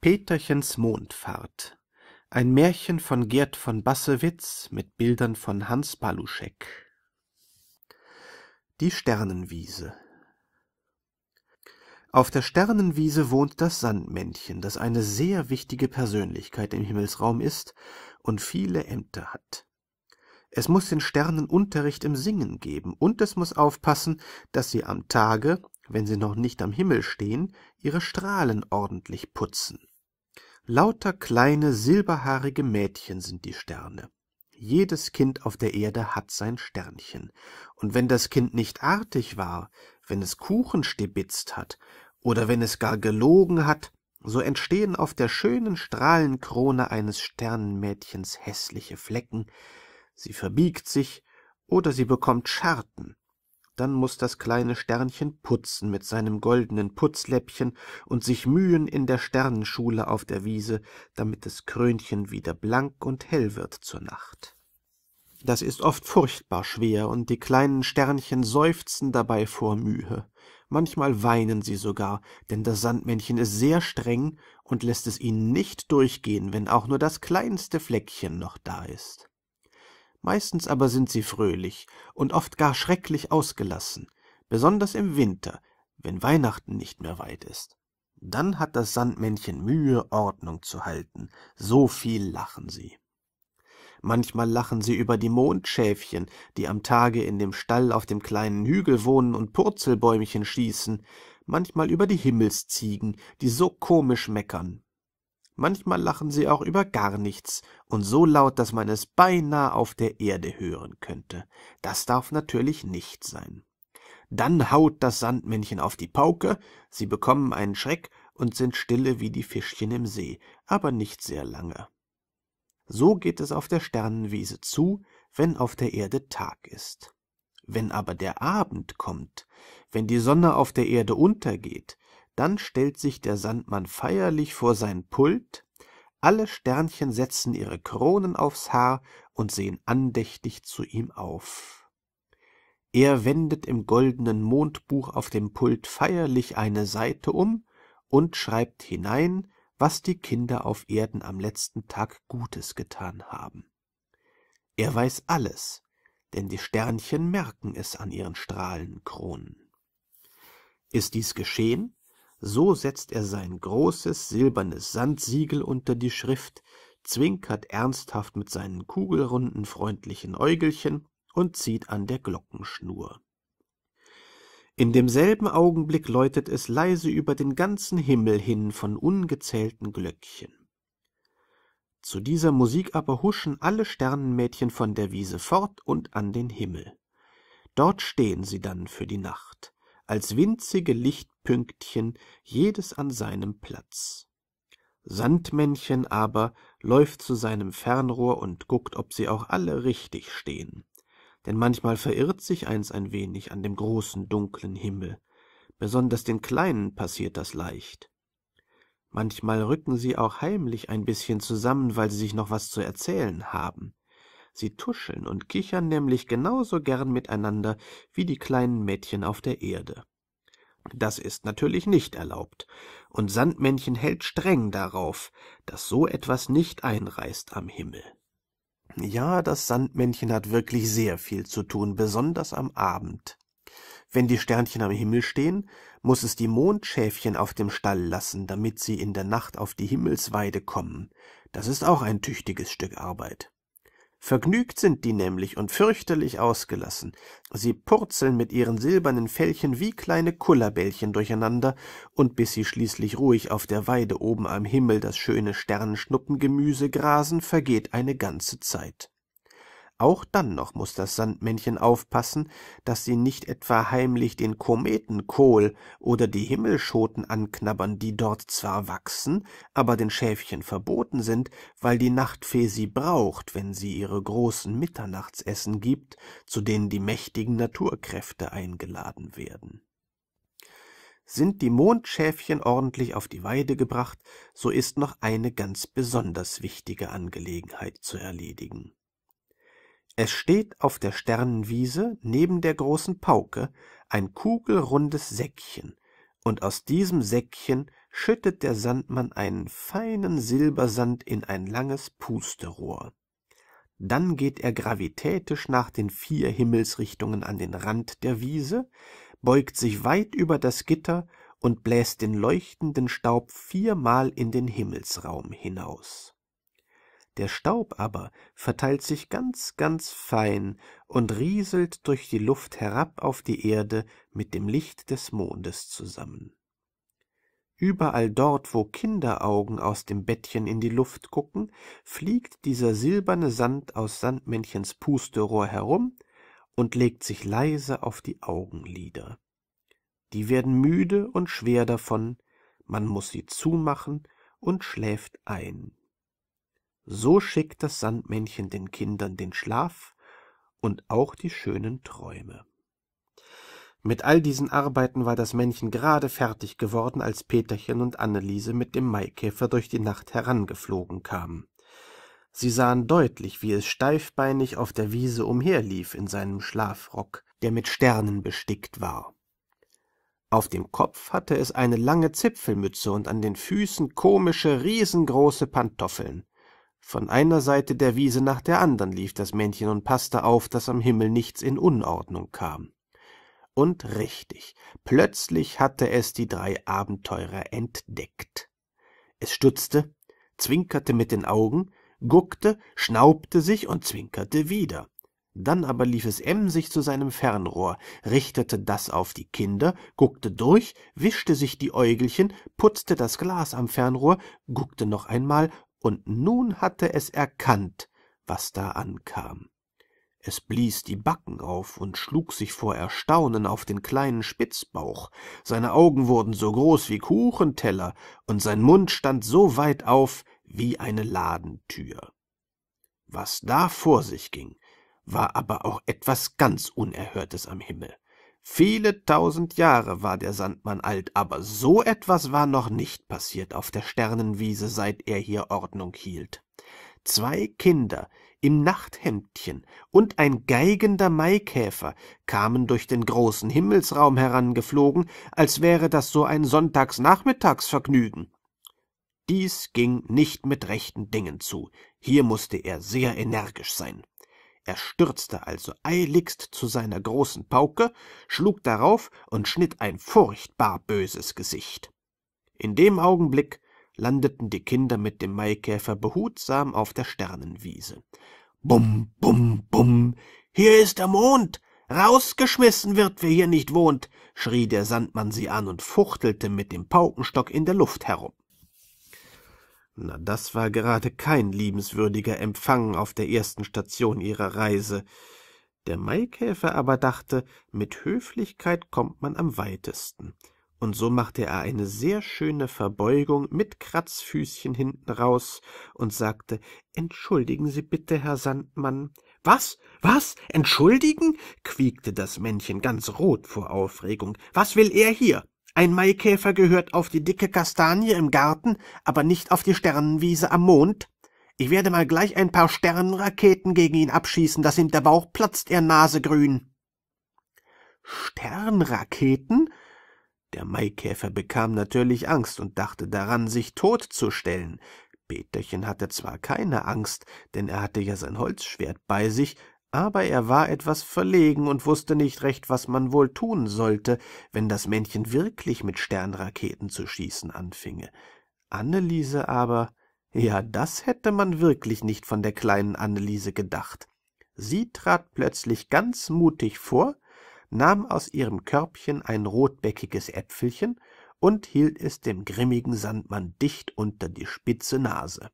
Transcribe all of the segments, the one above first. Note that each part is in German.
Peterchens Mondfahrt. Ein Märchen von Gerd von Bassewitz mit Bildern von Hans Baluschek. Die Sternenwiese. Auf der Sternenwiese wohnt das Sandmännchen, das eine sehr wichtige Persönlichkeit im Himmelsraum ist und viele Ämter hat. Es muss den Sternen Unterricht im Singen geben, und es muss aufpassen, dass sie am Tage, wenn sie noch nicht am Himmel stehen, ihre Strahlen ordentlich putzen. Lauter kleine, silberhaarige Mädchen sind die Sterne. Jedes Kind auf der Erde hat sein Sternchen. Und wenn das Kind nicht artig war, wenn es Kuchen stibitzt hat, oder wenn es gar gelogen hat, so entstehen auf der schönen Strahlenkrone eines Sternenmädchens hässliche Flecken, sie verbiegt sich, oder sie bekommt Scharten, dann muss das kleine Sternchen putzen mit seinem goldenen Putzläppchen und sich mühen in der Sternenschule auf der Wiese, damit des Krönchen wieder blank und hell wird zur Nacht. Das ist oft furchtbar schwer, und die kleinen Sternchen seufzen dabei vor Mühe. Manchmal weinen sie sogar, denn das Sandmännchen ist sehr streng und lässt es ihnen nicht durchgehen, wenn auch nur das kleinste Fleckchen noch da ist meistens aber sind sie fröhlich und oft gar schrecklich ausgelassen, besonders im Winter, wenn Weihnachten nicht mehr weit ist. Dann hat das Sandmännchen Mühe, Ordnung zu halten, so viel lachen sie. Manchmal lachen sie über die Mondschäfchen, die am Tage in dem Stall auf dem kleinen Hügel wohnen und Purzelbäumchen schießen, manchmal über die Himmelsziegen, die so komisch meckern, manchmal lachen sie auch über gar nichts und so laut, dass man es beinah auf der Erde hören könnte. Das darf natürlich nicht sein. Dann haut das Sandmännchen auf die Pauke, sie bekommen einen Schreck und sind stille wie die Fischchen im See, aber nicht sehr lange. So geht es auf der Sternenwiese zu, wenn auf der Erde Tag ist. Wenn aber der Abend kommt, wenn die Sonne auf der Erde untergeht, dann stellt sich der Sandmann feierlich vor sein Pult, alle Sternchen setzen ihre Kronen aufs Haar und sehen andächtig zu ihm auf. Er wendet im goldenen Mondbuch auf dem Pult feierlich eine Seite um und schreibt hinein, was die Kinder auf Erden am letzten Tag Gutes getan haben. Er weiß alles, denn die Sternchen merken es an ihren Strahlenkronen. Ist dies geschehen, so setzt er sein großes silbernes Sandsiegel unter die Schrift, zwinkert ernsthaft mit seinen kugelrunden freundlichen Äugelchen und zieht an der Glockenschnur. In demselben Augenblick läutet es leise über den ganzen Himmel hin von ungezählten Glöckchen. Zu dieser Musik aber huschen alle Sternenmädchen von der Wiese fort und an den Himmel. Dort stehen sie dann für die Nacht, als winzige Lichtpünktchen, jedes an seinem Platz. Sandmännchen aber läuft zu seinem Fernrohr und guckt, ob sie auch alle richtig stehen. Denn manchmal verirrt sich eins ein wenig an dem großen dunklen Himmel. Besonders den Kleinen passiert das leicht. Manchmal rücken sie auch heimlich ein bisschen zusammen, weil sie sich noch was zu erzählen haben. Sie tuscheln und kichern nämlich genauso gern miteinander wie die kleinen Mädchen auf der Erde. Das ist natürlich nicht erlaubt, und Sandmännchen hält streng darauf, dass so etwas nicht einreißt am Himmel. Ja, das Sandmännchen hat wirklich sehr viel zu tun, besonders am Abend. Wenn die Sternchen am Himmel stehen, muss es die Mondschäfchen auf dem Stall lassen, damit sie in der Nacht auf die Himmelsweide kommen. Das ist auch ein tüchtiges Stück Arbeit. Vergnügt sind die nämlich und fürchterlich ausgelassen. Sie purzeln mit ihren silbernen Fellchen wie kleine Kullerbällchen durcheinander, und bis sie schließlich ruhig auf der Weide oben am Himmel das schöne Sternschnuppengemüse grasen, vergeht eine ganze Zeit. Auch dann noch muss das Sandmännchen aufpassen, dass sie nicht etwa heimlich den Kometenkohl oder die Himmelschoten anknabbern, die dort zwar wachsen, aber den Schäfchen verboten sind, weil die Nachtfee sie braucht, wenn sie ihre großen Mitternachtsessen gibt, zu denen die mächtigen Naturkräfte eingeladen werden. Sind die Mondschäfchen ordentlich auf die Weide gebracht, so ist noch eine ganz besonders wichtige Angelegenheit zu erledigen. Es steht auf der Sternenwiese neben der großen Pauke ein kugelrundes Säckchen, und aus diesem Säckchen schüttet der Sandmann einen feinen Silbersand in ein langes Pusterohr. Dann geht er gravitätisch nach den vier Himmelsrichtungen an den Rand der Wiese, beugt sich weit über das Gitter und bläst den leuchtenden Staub viermal in den Himmelsraum hinaus. Der Staub aber verteilt sich ganz, ganz fein und rieselt durch die Luft herab auf die Erde mit dem Licht des Mondes zusammen. Überall dort, wo Kinderaugen aus dem Bettchen in die Luft gucken, fliegt dieser silberne Sand aus Sandmännchens Pusterohr herum und legt sich leise auf die Augenlider. Die werden müde und schwer davon, man muss sie zumachen und schläft ein. So schickt das Sandmännchen den Kindern den Schlaf und auch die schönen Träume. Mit all diesen Arbeiten war das Männchen gerade fertig geworden, als Peterchen und Anneliese mit dem Maikäfer durch die Nacht herangeflogen kamen. Sie sahen deutlich, wie es steifbeinig auf der Wiese umherlief in seinem Schlafrock, der mit Sternen bestickt war. Auf dem Kopf hatte es eine lange Zipfelmütze und an den Füßen komische, riesengroße Pantoffeln. Von einer Seite der Wiese nach der andern lief das Männchen und passte auf, dass am Himmel nichts in Unordnung kam. Und richtig, plötzlich hatte es die drei Abenteurer entdeckt. Es stutzte, zwinkerte mit den Augen, guckte, schnaubte sich und zwinkerte wieder. Dann aber lief es emsig zu seinem Fernrohr, richtete das auf die Kinder, guckte durch, wischte sich die Äugelchen, putzte das Glas am Fernrohr, guckte noch einmal, und nun hatte es erkannt, was da ankam. Es blies die Backen auf und schlug sich vor Erstaunen auf den kleinen Spitzbauch, seine Augen wurden so groß wie Kuchenteller, und sein Mund stand so weit auf wie eine Ladentür. Was da vor sich ging, war aber auch etwas ganz Unerhörtes am Himmel. Viele tausend Jahre war der Sandmann alt, aber so etwas war noch nicht passiert auf der Sternenwiese, seit er hier Ordnung hielt. Zwei Kinder im Nachthemdchen und ein geigender Maikäfer kamen durch den großen Himmelsraum herangeflogen, als wäre das so ein Sonntagsnachmittagsvergnügen. Dies ging nicht mit rechten Dingen zu, hier musste er sehr energisch sein. Er stürzte also eiligst zu seiner großen Pauke, schlug darauf und schnitt ein furchtbar böses Gesicht. In dem Augenblick landeten die Kinder mit dem Maikäfer behutsam auf der Sternenwiese. Bum, bum, bum, hier ist der Mond, rausgeschmissen wird, wer hier nicht wohnt, schrie der Sandmann sie an und fuchtelte mit dem Paukenstock in der Luft herum. Na, das war gerade kein liebenswürdiger Empfang auf der ersten Station ihrer Reise. Der Maikäfer aber dachte, mit Höflichkeit kommt man am weitesten, und so machte er eine sehr schöne Verbeugung mit Kratzfüßchen hinten raus und sagte, Entschuldigen Sie bitte, Herr Sandmann. Was? Was? Entschuldigen? quiekte das Männchen ganz rot vor Aufregung. Was will er hier? Ein Maikäfer gehört auf die dicke Kastanie im Garten, aber nicht auf die Sternenwiese am Mond. Ich werde mal gleich ein paar Sternenraketen gegen ihn abschießen, dass ihm der Bauch platzt, er Nasegrün. Sternraketen? Der Maikäfer bekam natürlich Angst und dachte daran, sich totzustellen. Peterchen hatte zwar keine Angst, denn er hatte ja sein Holzschwert bei sich, aber er war etwas verlegen und wusste nicht recht, was man wohl tun sollte, wenn das Männchen wirklich mit Sternraketen zu schießen anfinge. Anneliese aber, ja, das hätte man wirklich nicht von der kleinen Anneliese gedacht. Sie trat plötzlich ganz mutig vor, nahm aus ihrem Körbchen ein rotbäckiges Äpfelchen und hielt es dem grimmigen Sandmann dicht unter die spitze Nase.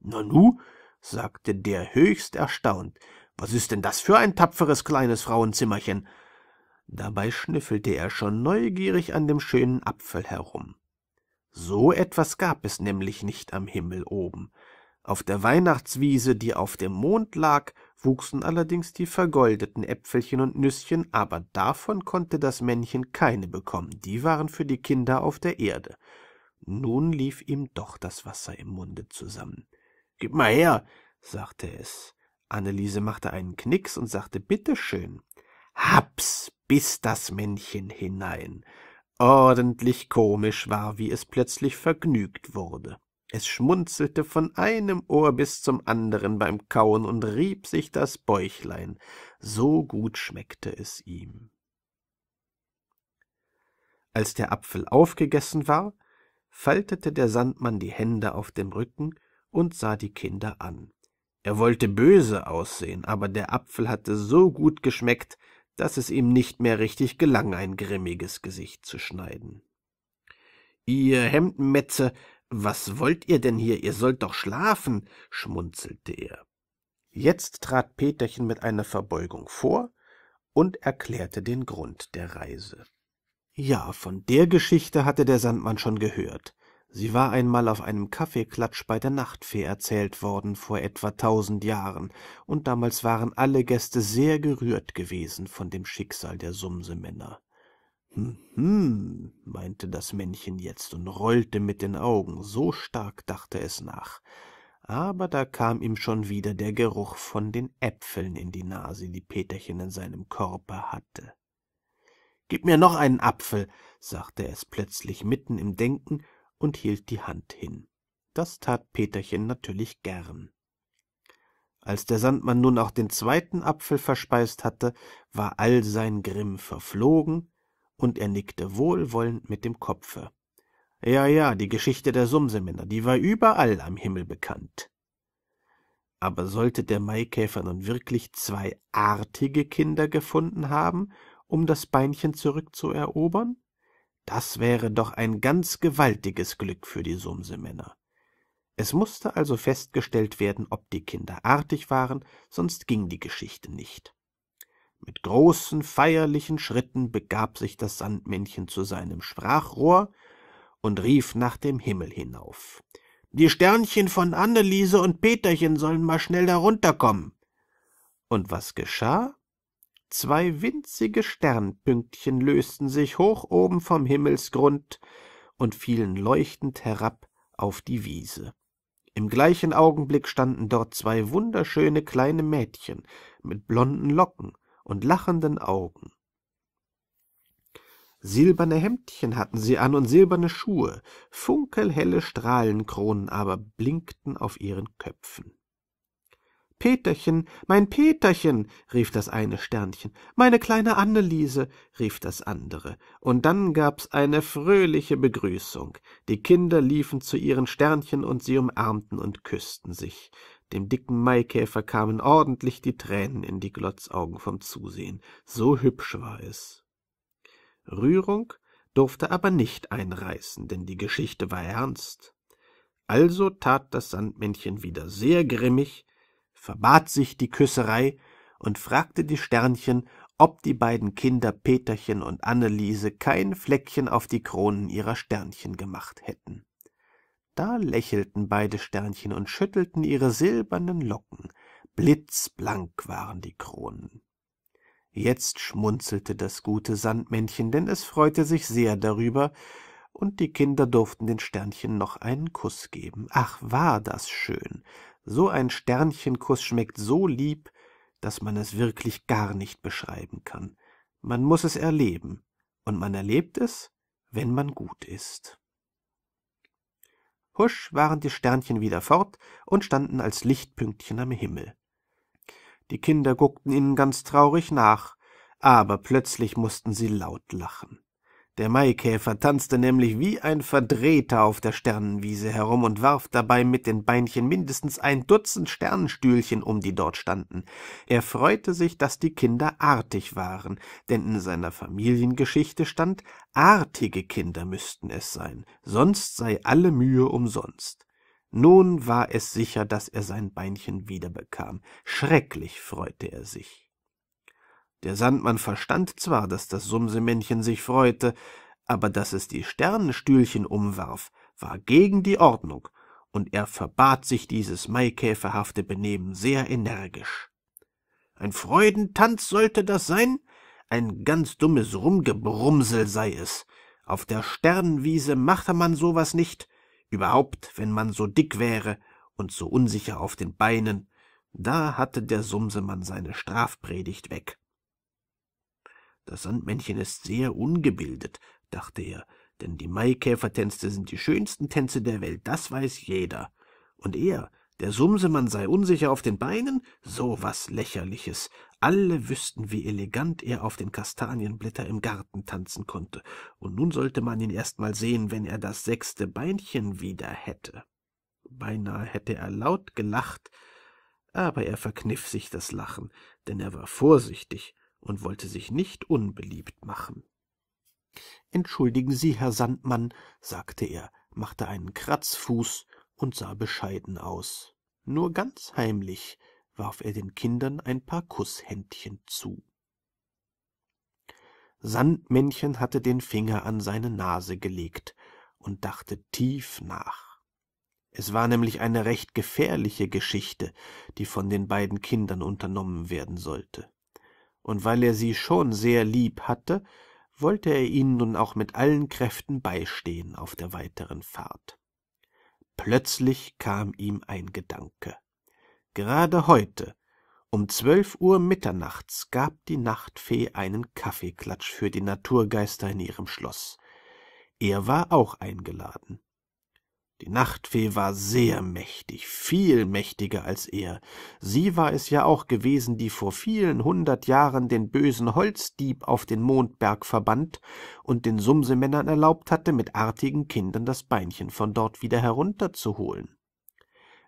Nanu, sagte der höchst erstaunt, was ist denn das für ein tapferes kleines Frauenzimmerchen? Dabei schnüffelte er schon neugierig an dem schönen Apfel herum. So etwas gab es nämlich nicht am Himmel oben. Auf der Weihnachtswiese, die auf dem Mond lag, wuchsen allerdings die vergoldeten Äpfelchen und Nüsschen, aber davon konnte das Männchen keine bekommen, die waren für die Kinder auf der Erde. Nun lief ihm doch das Wasser im Munde zusammen. Gib mal her, sagte es. Anneliese machte einen Knicks und sagte Bitte schön. Haps, biss das Männchen hinein. Ordentlich komisch war, wie es plötzlich vergnügt wurde. Es schmunzelte von einem Ohr bis zum anderen beim Kauen und rieb sich das Bäuchlein, so gut schmeckte es ihm. Als der Apfel aufgegessen war, faltete der Sandmann die Hände auf dem Rücken und sah die Kinder an. Er wollte böse aussehen, aber der Apfel hatte so gut geschmeckt, dass es ihm nicht mehr richtig gelang, ein grimmiges Gesicht zu schneiden. Ihr Hemdenmetze, was wollt ihr denn hier? Ihr sollt doch schlafen, schmunzelte er. Jetzt trat Peterchen mit einer Verbeugung vor und erklärte den Grund der Reise. Ja, von der Geschichte hatte der Sandmann schon gehört. Sie war einmal auf einem Kaffeeklatsch bei der Nachtfee erzählt worden vor etwa tausend Jahren, und damals waren alle Gäste sehr gerührt gewesen von dem Schicksal der Sumsemänner. Hm, hm, meinte das Männchen jetzt und rollte mit den Augen, so stark dachte es nach. Aber da kam ihm schon wieder der Geruch von den Äpfeln in die Nase, die Peterchen in seinem Korbe hatte. Gib mir noch einen Apfel, sagte es plötzlich mitten im Denken und hielt die Hand hin. Das tat Peterchen natürlich gern. Als der Sandmann nun auch den zweiten Apfel verspeist hatte, war all sein Grimm verflogen, und er nickte wohlwollend mit dem Kopfe. Ja, ja, die Geschichte der Sumsemänner, die war überall am Himmel bekannt. Aber sollte der Maikäfer nun wirklich zwei artige Kinder gefunden haben, um das Beinchen zurückzuerobern? Das wäre doch ein ganz gewaltiges Glück für die Sumsemänner. Es musste also festgestellt werden, ob die Kinder artig waren, sonst ging die Geschichte nicht. Mit großen, feierlichen Schritten begab sich das Sandmännchen zu seinem Sprachrohr und rief nach dem Himmel hinauf. Die Sternchen von Anneliese und Peterchen sollen mal schnell herunterkommen. Und was geschah? Zwei winzige Sternpünktchen lösten sich hoch oben vom Himmelsgrund und fielen leuchtend herab auf die Wiese. Im gleichen Augenblick standen dort zwei wunderschöne kleine Mädchen mit blonden Locken und lachenden Augen. Silberne Hemdchen hatten sie an und silberne Schuhe, funkelhelle Strahlenkronen aber blinkten auf ihren Köpfen. Peterchen, mein Peterchen, rief das eine Sternchen, meine kleine Anneliese, rief das andere, und dann gab's eine fröhliche Begrüßung. Die Kinder liefen zu ihren Sternchen und sie umarmten und küßten sich. Dem dicken Maikäfer kamen ordentlich die Tränen in die Glotzaugen vom Zusehen. So hübsch war es. Rührung durfte aber nicht einreißen, denn die Geschichte war ernst. Also tat das Sandmännchen wieder sehr grimmig, verbat sich die Küsserei und fragte die Sternchen, ob die beiden Kinder Peterchen und Anneliese kein Fleckchen auf die Kronen ihrer Sternchen gemacht hätten. Da lächelten beide Sternchen und schüttelten ihre silbernen Locken, blitzblank waren die Kronen. Jetzt schmunzelte das gute Sandmännchen, denn es freute sich sehr darüber, und die Kinder durften den Sternchen noch einen Kuss geben. Ach, war das schön, so ein Sternchenkuss schmeckt so lieb, dass man es wirklich gar nicht beschreiben kann. Man muss es erleben, und man erlebt es, wenn man gut ist. Husch waren die Sternchen wieder fort und standen als Lichtpünktchen am Himmel. Die Kinder guckten ihnen ganz traurig nach, aber plötzlich mussten sie laut lachen. Der Maikäfer tanzte nämlich wie ein Verdrehter auf der Sternenwiese herum und warf dabei mit den Beinchen mindestens ein Dutzend Sternenstühlchen um, die dort standen. Er freute sich, dass die Kinder artig waren, denn in seiner Familiengeschichte stand, artige Kinder müssten es sein, sonst sei alle Mühe umsonst. Nun war es sicher, dass er sein Beinchen wiederbekam. Schrecklich freute er sich. Der Sandmann verstand zwar, dass das Sumsemännchen sich freute, aber dass es die Sternenstühlchen umwarf, war gegen die Ordnung, und er verbat sich dieses maikäferhafte Benehmen sehr energisch. Ein Freudentanz sollte das sein? Ein ganz dummes Rumgebrumsel sei es. Auf der Sternenwiese machte man so was nicht, überhaupt, wenn man so dick wäre und so unsicher auf den Beinen, da hatte der Sumsemann seine Strafpredigt weg. Das Sandmännchen ist sehr ungebildet, dachte er, denn die Maikäfertänze sind die schönsten Tänze der Welt, das weiß jeder. Und er, der Sumsemann sei unsicher auf den Beinen, so was Lächerliches. Alle wüssten, wie elegant er auf den Kastanienblätter im Garten tanzen konnte, und nun sollte man ihn erst mal sehen, wenn er das sechste Beinchen wieder hätte. Beinahe hätte er laut gelacht, aber er verkniff sich das Lachen, denn er war vorsichtig und wollte sich nicht unbeliebt machen. Entschuldigen Sie, Herr Sandmann, sagte er, machte einen Kratzfuß und sah bescheiden aus. Nur ganz heimlich warf er den Kindern ein paar Kußhändchen zu. Sandmännchen hatte den Finger an seine Nase gelegt und dachte tief nach. Es war nämlich eine recht gefährliche Geschichte, die von den beiden Kindern unternommen werden sollte. Und weil er sie schon sehr lieb hatte, wollte er ihnen nun auch mit allen Kräften beistehen auf der weiteren Fahrt. Plötzlich kam ihm ein Gedanke. Gerade heute, um zwölf Uhr mitternachts, gab die Nachtfee einen Kaffeeklatsch für die Naturgeister in ihrem Schloss. Er war auch eingeladen. Die Nachtfee war sehr mächtig, viel mächtiger als er. Sie war es ja auch gewesen, die vor vielen hundert Jahren den bösen Holzdieb auf den Mondberg verbannt und den Sumsemännern erlaubt hatte, mit artigen Kindern das Beinchen von dort wieder herunterzuholen.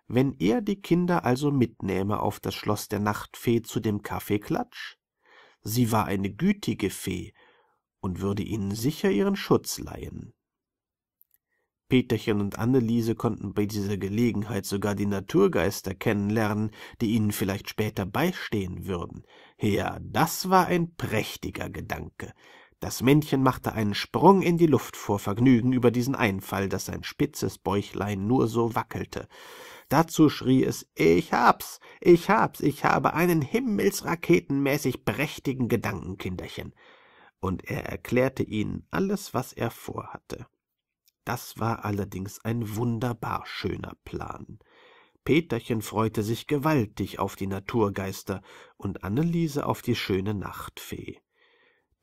Wenn er die Kinder also mitnähme auf das Schloss der Nachtfee zu dem Kaffeeklatsch, sie war eine gütige Fee und würde ihnen sicher ihren Schutz leihen. Peterchen und Anneliese konnten bei dieser Gelegenheit sogar die Naturgeister kennenlernen, die ihnen vielleicht später beistehen würden. Ja, das war ein prächtiger Gedanke. Das Männchen machte einen Sprung in die Luft vor Vergnügen über diesen Einfall, dass sein spitzes Bäuchlein nur so wackelte. Dazu schrie es Ich hab's, ich hab's, ich habe einen himmelsraketenmäßig prächtigen Gedanken, Kinderchen. Und er erklärte ihnen alles, was er vorhatte. Das war allerdings ein wunderbar schöner Plan. Peterchen freute sich gewaltig auf die Naturgeister und Anneliese auf die schöne Nachtfee.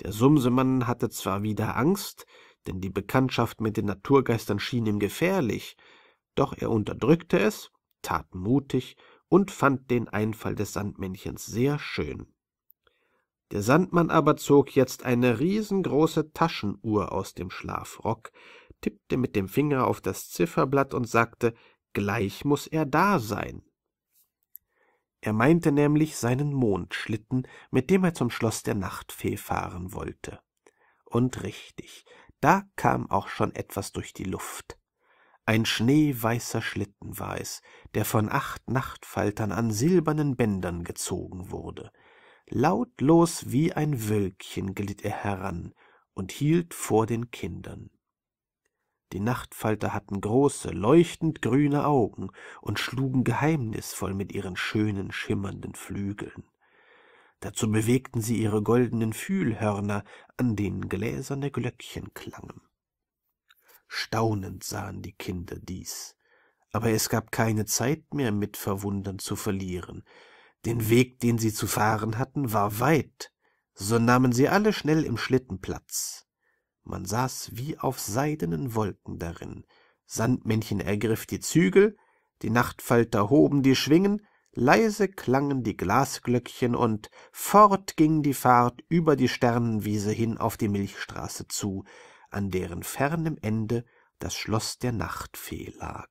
Der Sumsemann hatte zwar wieder Angst, denn die Bekanntschaft mit den Naturgeistern schien ihm gefährlich, doch er unterdrückte es, tat mutig und fand den Einfall des Sandmännchens sehr schön. Der Sandmann aber zog jetzt eine riesengroße Taschenuhr aus dem Schlafrock, tippte mit dem Finger auf das Zifferblatt und sagte, gleich muss er da sein. Er meinte nämlich seinen Mondschlitten, mit dem er zum Schloss der Nachtfee fahren wollte. Und richtig, da kam auch schon etwas durch die Luft. Ein schneeweißer Schlitten war es, der von acht Nachtfaltern an silbernen Bändern gezogen wurde. Lautlos wie ein Wölkchen glitt er heran und hielt vor den Kindern. Die Nachtfalter hatten große, leuchtend grüne Augen und schlugen geheimnisvoll mit ihren schönen, schimmernden Flügeln. Dazu bewegten sie ihre goldenen Fühlhörner, an denen gläserne Glöckchen klangen. Staunend sahen die Kinder dies, aber es gab keine Zeit mehr, mit Verwundern zu verlieren. Den Weg, den sie zu fahren hatten, war weit, so nahmen sie alle schnell im Schlitten Platz man saß wie auf seidenen Wolken darin. Sandmännchen ergriff die Zügel, die Nachtfalter hoben die Schwingen, leise klangen die Glasglöckchen und fort ging die Fahrt über die Sternenwiese hin auf die Milchstraße zu, an deren fernem Ende das Schloss der Nachtfee lag.